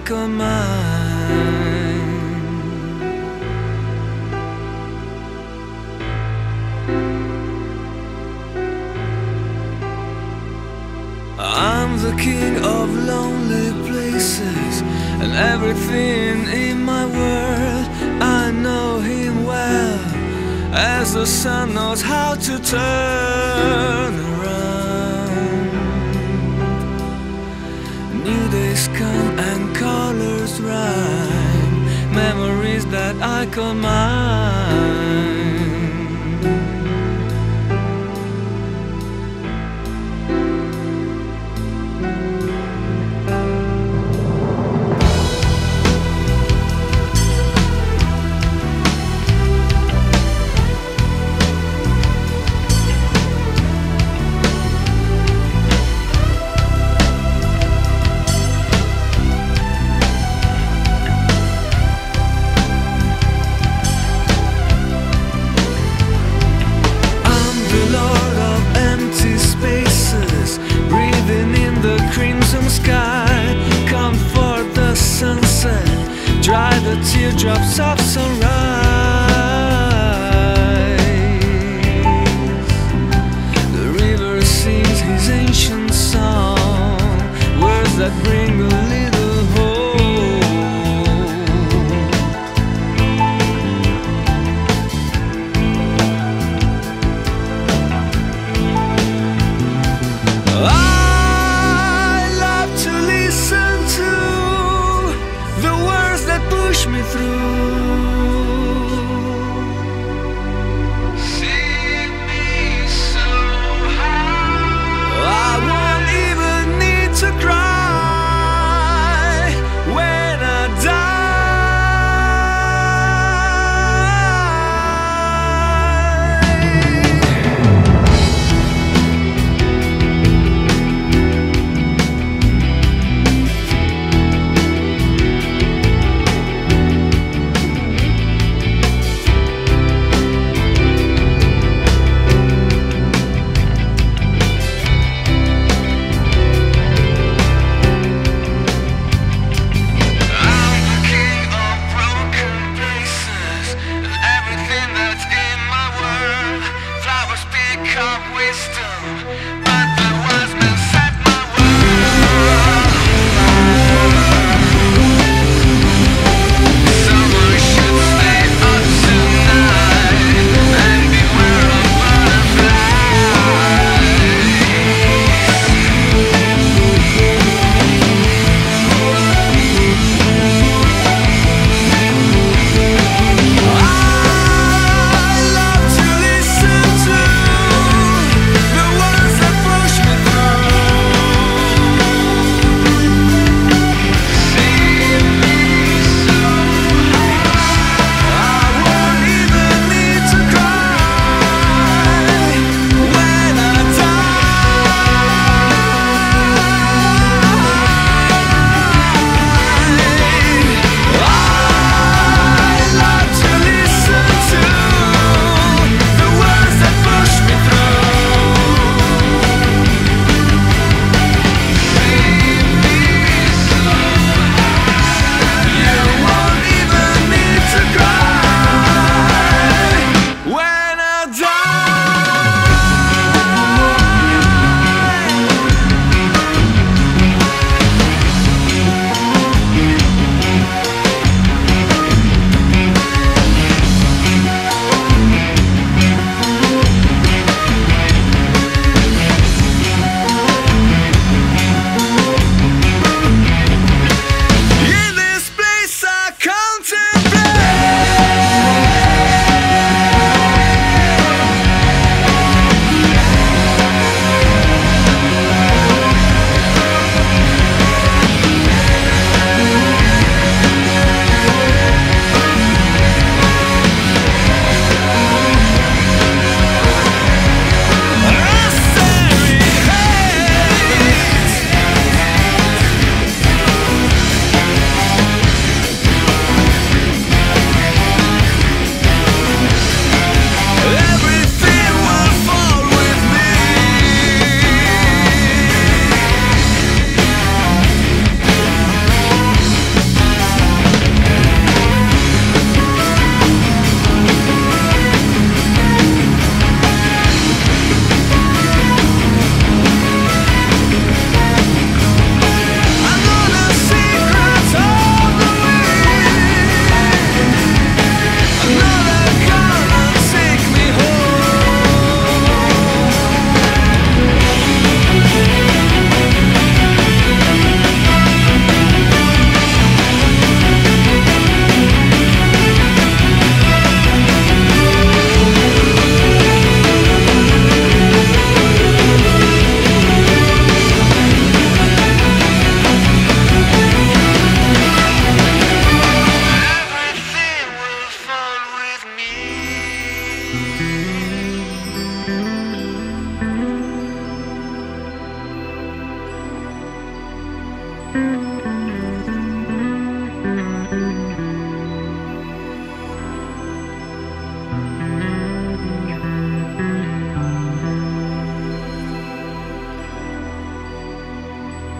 I call mine. I'm the king of lonely places and everything in my world. I know him well as the sun knows how to turn New days come and colors rhyme, memories that I call mine. The teardrops of sunrise. The river sings his ancient song, words that bring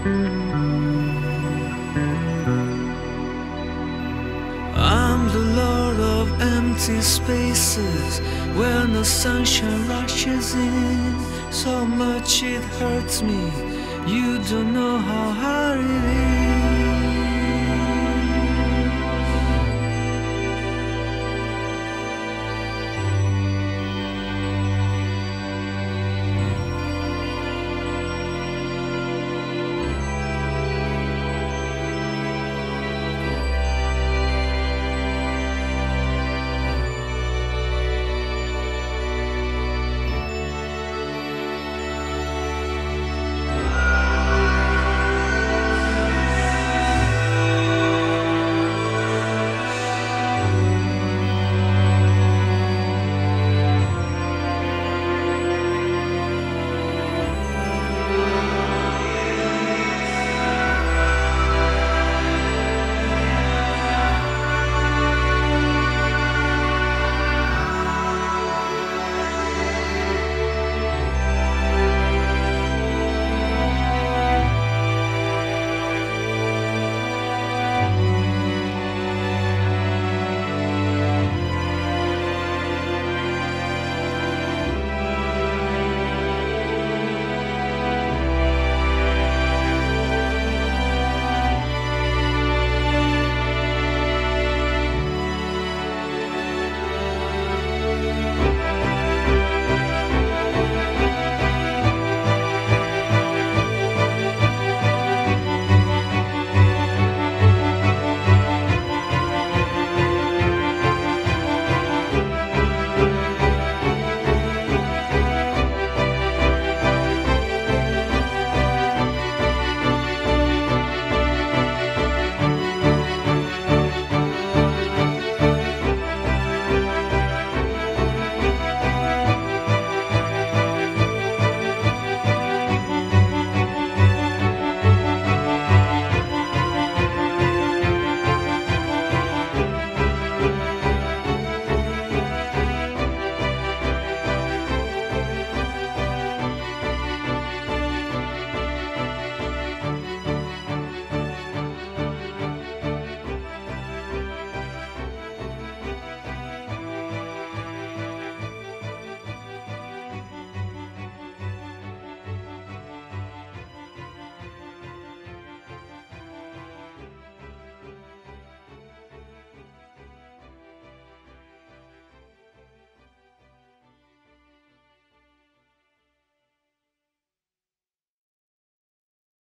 I'm the lord of empty spaces where no sunshine rushes in. So much it hurts me. You don't know how hard it is.